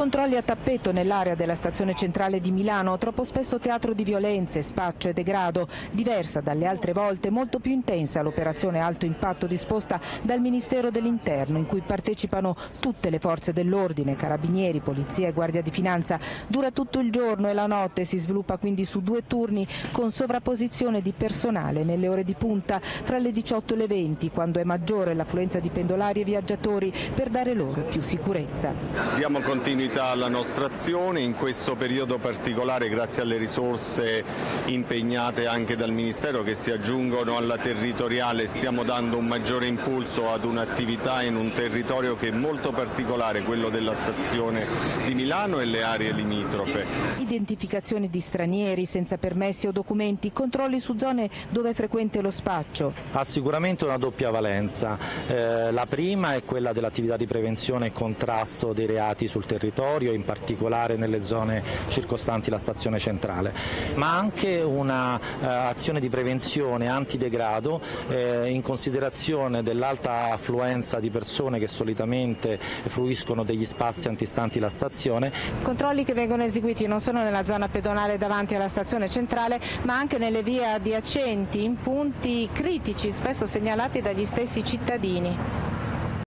Controlli a tappeto nell'area della stazione centrale di Milano, troppo spesso teatro di violenze, spaccio e degrado. Diversa dalle altre volte, molto più intensa l'operazione alto impatto disposta dal Ministero dell'Interno, in cui partecipano tutte le forze dell'ordine, carabinieri, polizia e guardia di finanza. Dura tutto il giorno e la notte, si sviluppa quindi su due turni con sovrapposizione di personale nelle ore di punta fra le 18 e le 20, quando è maggiore l'affluenza di pendolari e viaggiatori, per dare loro più sicurezza. Diamo continuità alla nostra azione, in questo periodo particolare grazie alle risorse impegnate anche dal Ministero che si aggiungono alla territoriale stiamo dando un maggiore impulso ad un'attività in un territorio che è molto particolare, quello della stazione di Milano e le aree limitrofe. Identificazione di stranieri senza permessi o documenti, controlli su zone dove è frequente lo spaccio. Ha sicuramente una doppia valenza. Eh, la prima è quella dell'attività di prevenzione e contrasto dei reati sul territorio, in particolare nelle zone circostanti la stazione centrale, ma anche un'azione uh, di prevenzione antidegrado eh, in considerazione dell'alta affluenza di persone che solitamente fruiscono degli spazi antistanti la stazione. Controlli che vengono eseguiti non solo nella zona pedonale davanti alla stazione centrale ma anche nelle vie adiacenti in punti critici spesso segnalati dagli stessi cittadini.